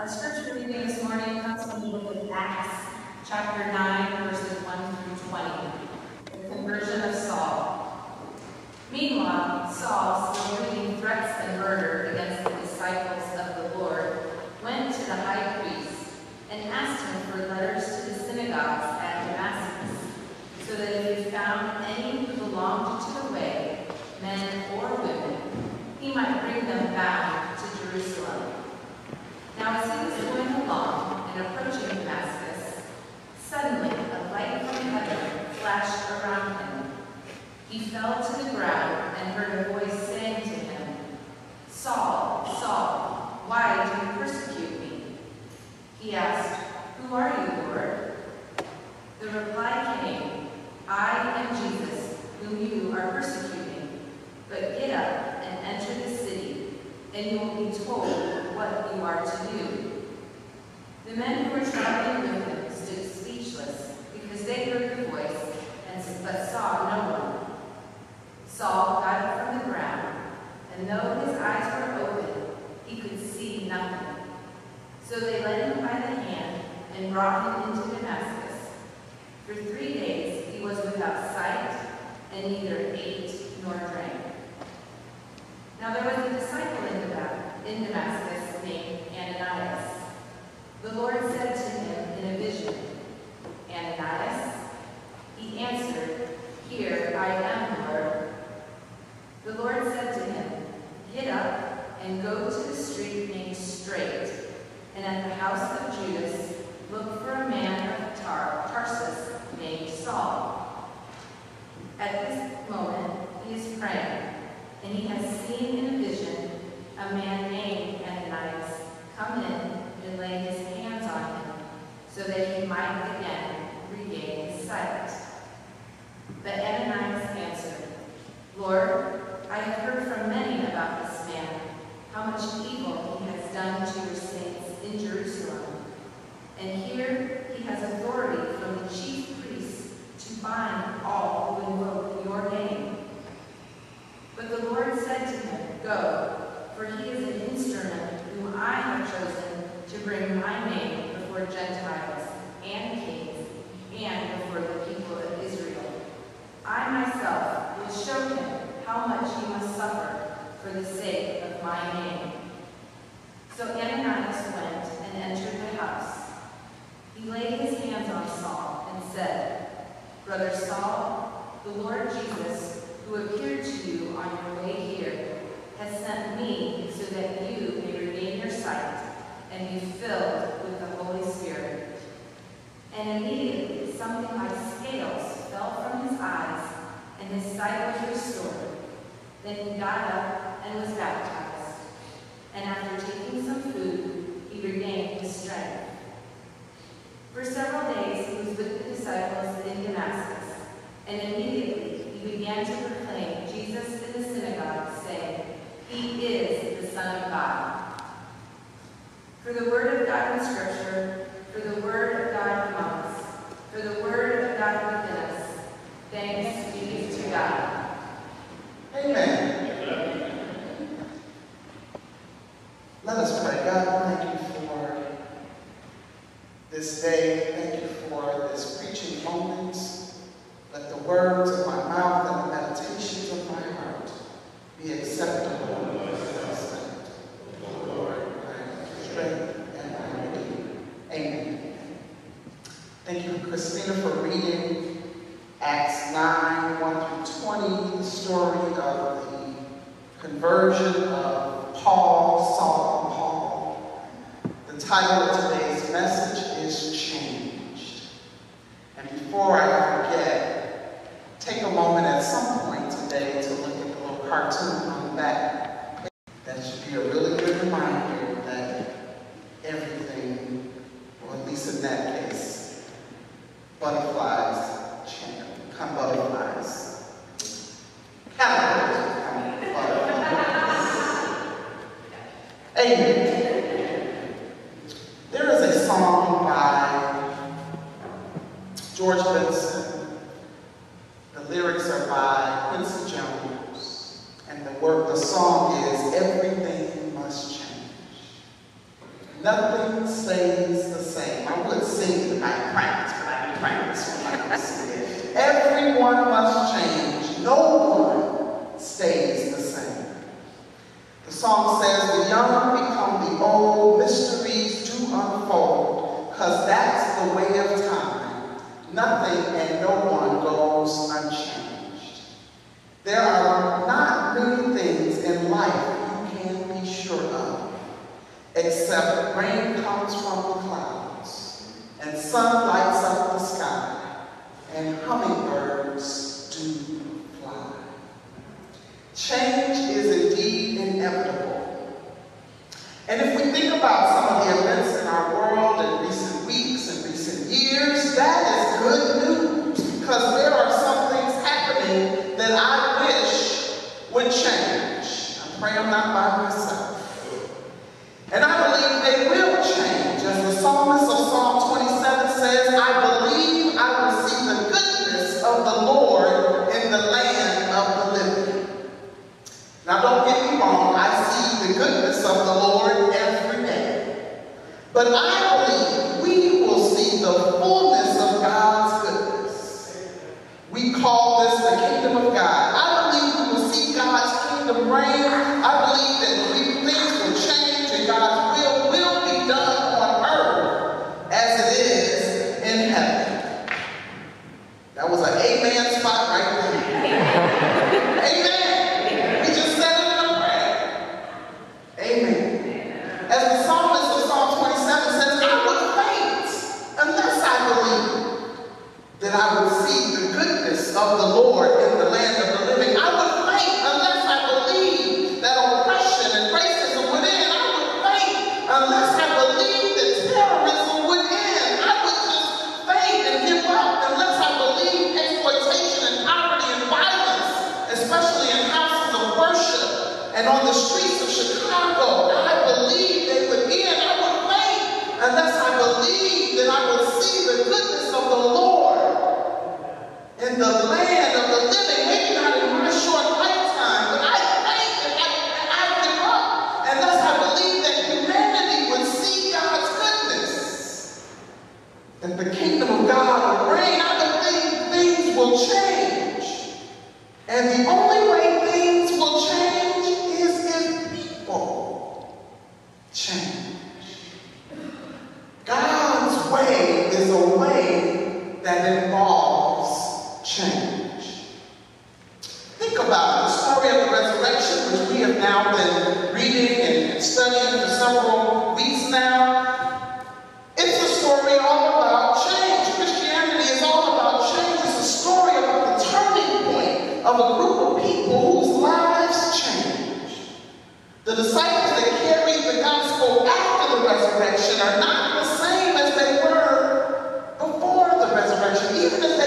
Our scripture reading this morning comes from the book of Acts, chapter 9, verses 1 through 20. The conversion of Saul. Meanwhile, Saul, still breathing threats and murder against the disciples of the Lord, went to the high priest and asked him for letters to the synagogues at Damascus, so that if he found any who belonged to the way, men or women, he might bring As he was going along and approaching Damascus, suddenly a light from heaven flashed around him. He fell to the ground and heard a voice saying to him, Saul, Saul, why do you persecute me? He asked, Who are you, Lord? The reply came, I am Jesus, whom you are persecuting. But get up and enter the city, and you will be told what you are to do. The men who were traveling with him stood speechless, because they heard the voice, and but saw no one. Saul got up from the ground, and though his eyes were open, he could see nothing. So they led him by the hand and brought him into Damascus. For three days he was without sight, and neither ate nor drank. Now there was a disciple in Damascus named Ananias. The Lord said to him in a vision, Ananias? He answered, Here I am, Lord. The Lord said to him, Get up and go to the street named Straight, and at the house of Judas look for a man of Tar Tarsus named Saul. At this moment he is praying, and he has seen in a vision a man named Ananias come in and lay his hands on him so that he might again regain his sight. But Ananias answered, Lord, I have heard from many about this man, how much evil he has done to your saints in Jerusalem. And here he has authority from the chief priests to bind all who invoke your name. But the Lord said to him, Go, for he is an instrument whom I have chosen to bring my name before Gentiles and kings and before the people of Israel. I myself will show him how much he must suffer for the sake of my name. So Ananias went and entered the house. He laid his hands on Saul and said, Brother Saul, the Lord Jesus, who appeared to you on your way here, has sent me so that you may regain your sight and be filled with the Holy Spirit. And immediately something like scales fell from his eyes, and his sight was restored. Then he got up and was baptized. And after taking some food, he regained his strength. For several days he was with the disciples in Damascus, and immediately he began to proclaim Jesus in the synagogue, saying, he is the Son of God. For the word of God in Scripture, for the word of God among us, for the word of God within us, thanks be to God. Amen. Let us pray. God, thank you for this day. Thank you for this preaching moment. Let the words of my mouth and the meditations of my heart be acceptable Amen. Thank you, Kristina, for reading Acts 9, 1 through 20, the story of the conversion of Paul, Saul, and Paul. The title of today's message is Changed. And before I forget, take a moment at some point today to look at the little cartoon on the back. That should be a really good reminder that everything or at least in that case, butterflies Caterpillars come butterflies. Amen. sun lights up the sky, and hummingbirds do fly. Change is indeed inevitable. And if we think about some of the events in our world in recent weeks and recent years, that is good news because there are some things happening that I wish would change. I pray I'm not by myself. And I But I Elizabeth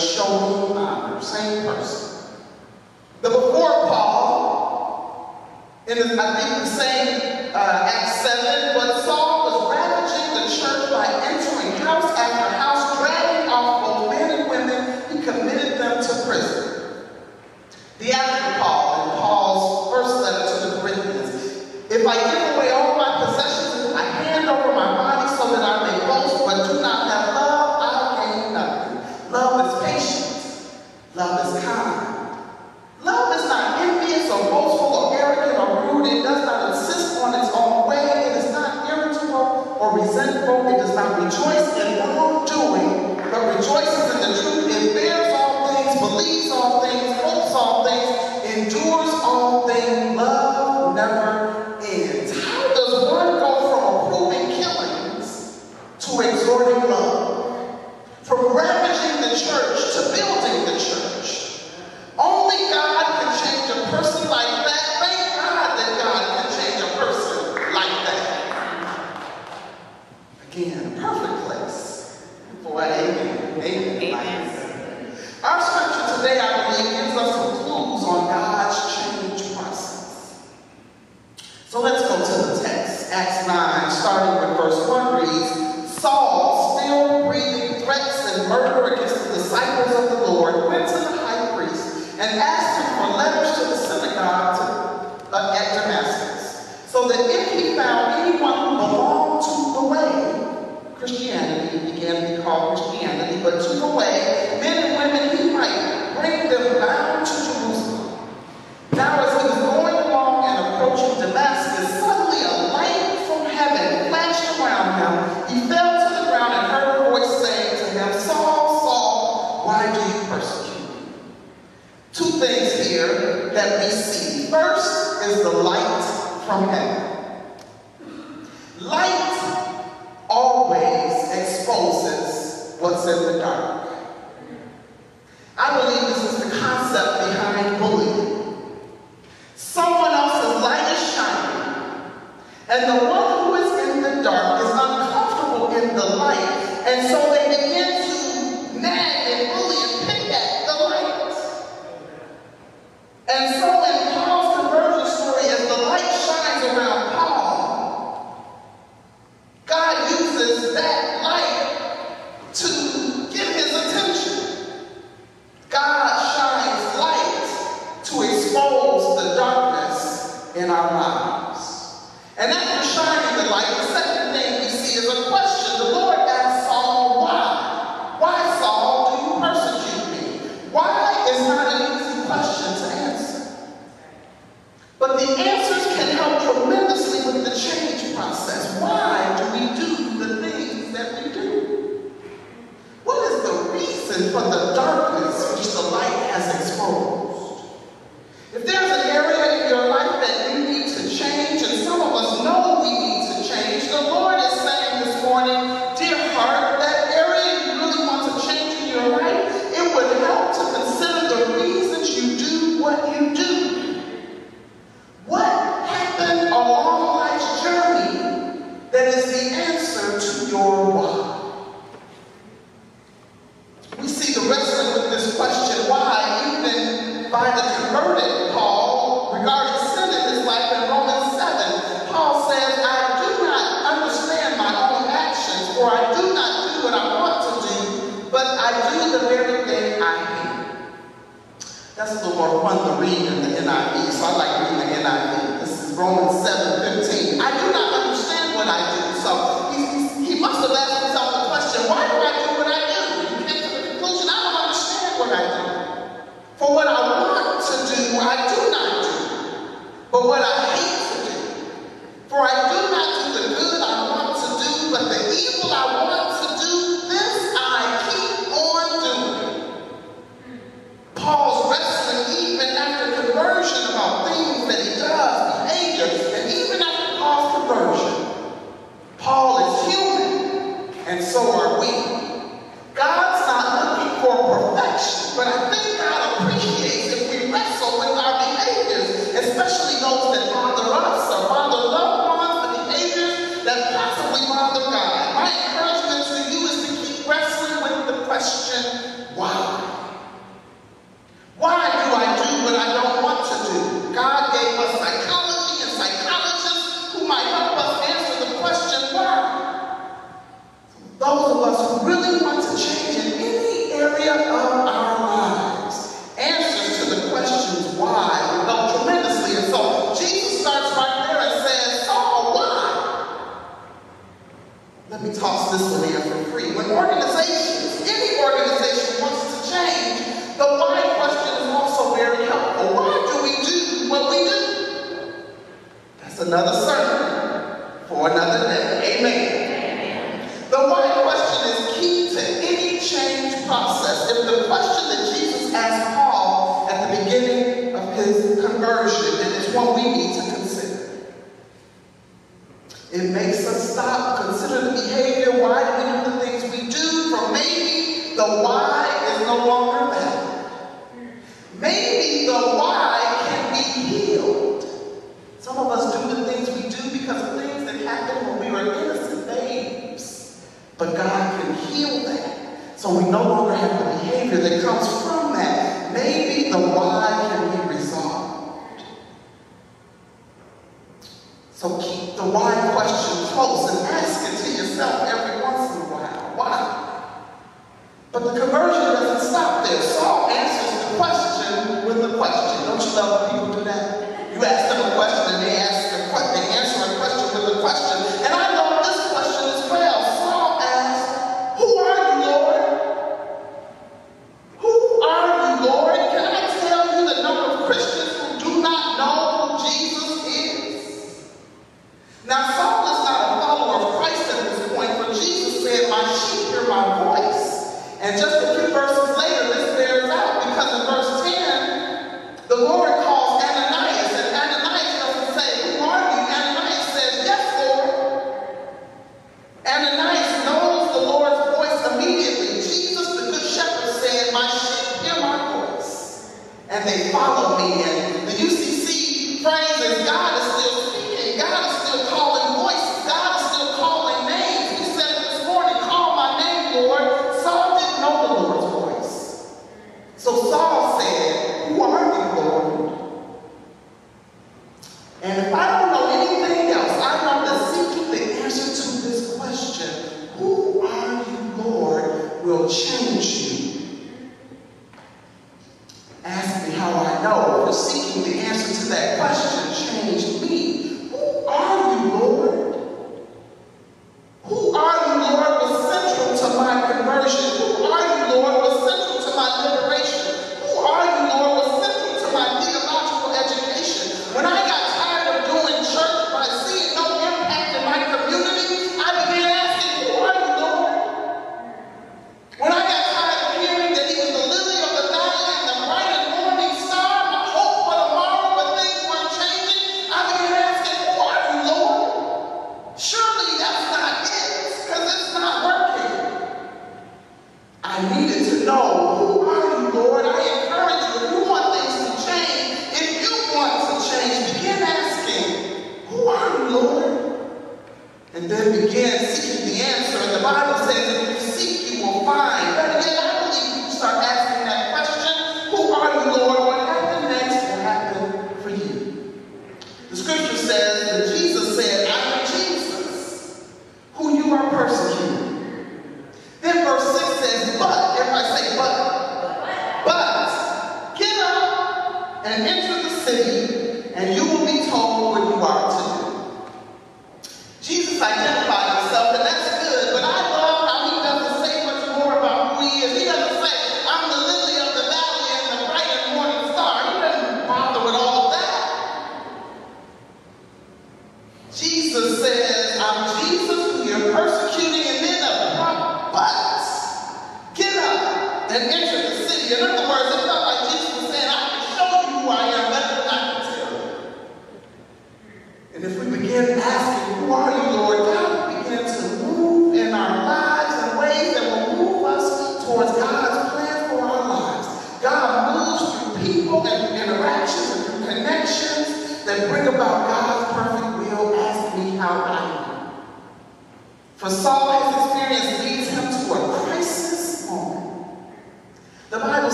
but show me honor. Same person. The before Paul, in the, I think the same uh, Acts 7, but Saul For or to read in the NIV, so I like reading the NIV. This is Romans 7 15. I do not understand what I do, so he, he must have asked so are we. That's another sermon for another day. Amen.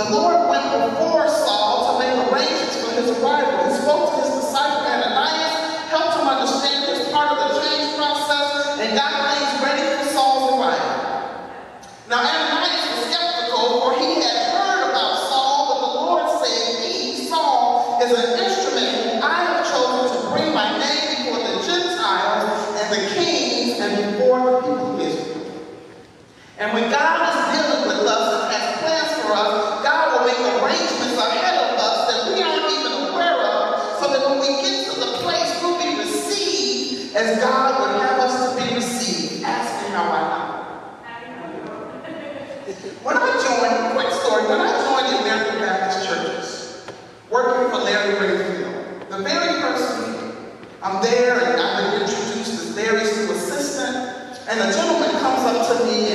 The Lord went before Saul to make arrangements for his arrival. and spoke to his família.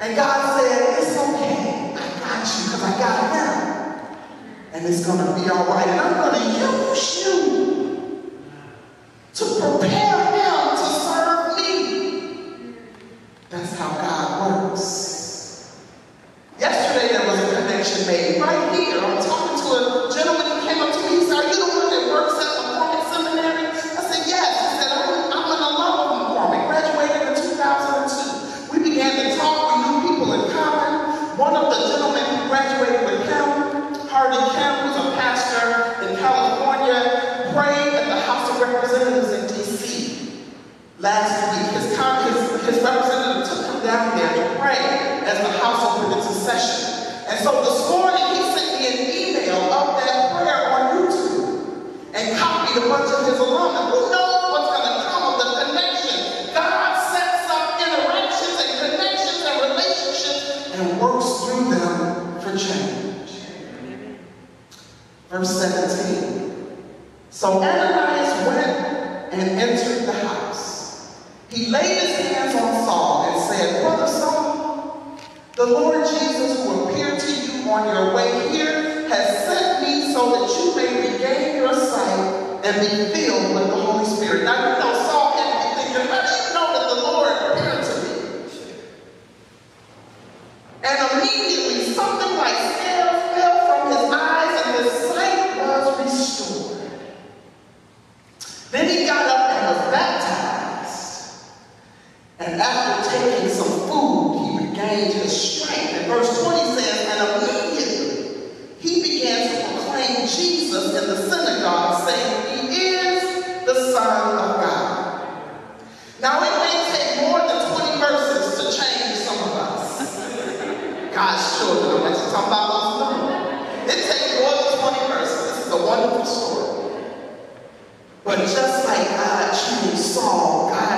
And God said, it's okay. I got you because I got him. And it's going to be all right. And I'm going to use you. Jesus in the synagogue, saying, He is the Son of God. Now, it may take more than 20 verses to change some of us. God's children, I'm going to talk about those It takes more than 20 verses. This is a wonderful story. But just like God changed Saul, God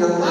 your life.